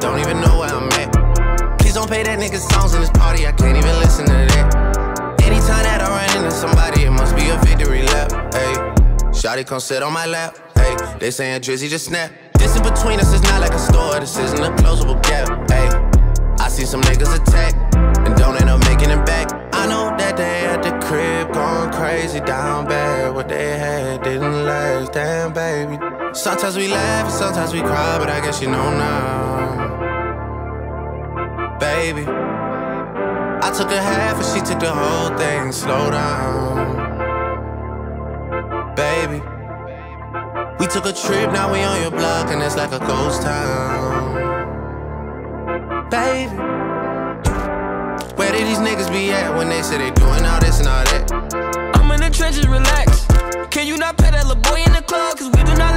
Don't even know where I'm at. Please don't pay that nigga songs in this party, I can't even listen to that. Anytime that I run into somebody, it must be a victory lap. Hey, Shotty come sit on my lap. Hey, they saying Drizzy just snap. This in between us is not like a store, this isn't a crib going crazy down bad. What they had didn't last, damn baby. Sometimes we laugh and sometimes we cry, but I guess you know now. Baby, I took a half and she took the whole thing. Slow down, baby. We took a trip, now we on your block, and it's like a ghost town. Baby, be at when they say they doing all this and all that? I'm in the trenches, relax. Can you not pet that little boy in the club? Cause we do not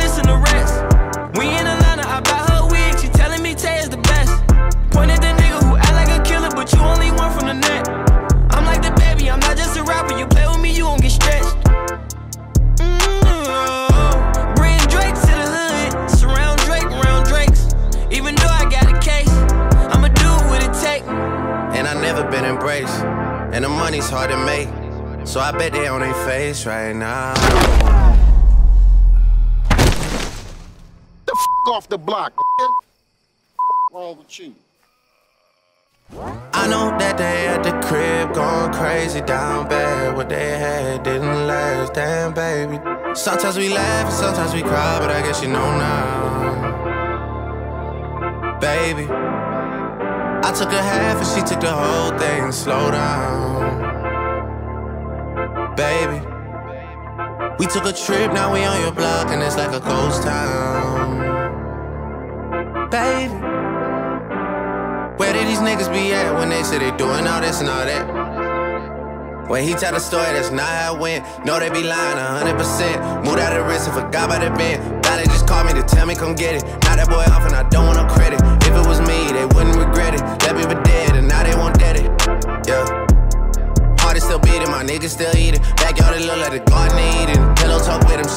and the money's hard to make. So I bet they on their face right now. The f off the block. Wrong with you? I know that they at the crib going crazy down bad. What they had didn't last, damn baby. Sometimes we laugh and sometimes we cry, but I guess you know now. Baby, I took a half and she took the whole thing. Slow down, baby. We took a trip, now we on your block, and it's like a ghost town. Baby. Where did these niggas be at when they say they doing all this and all that? When he tell the story, that's not how it went. No, they be lying 100%. Moved out of the risk and forgot about the bend. Now they just call me to tell me come get it. Now that boy off and I don't want no credit. Niggas still eating. Backyard it look like the garden eating. Pillow talk with him,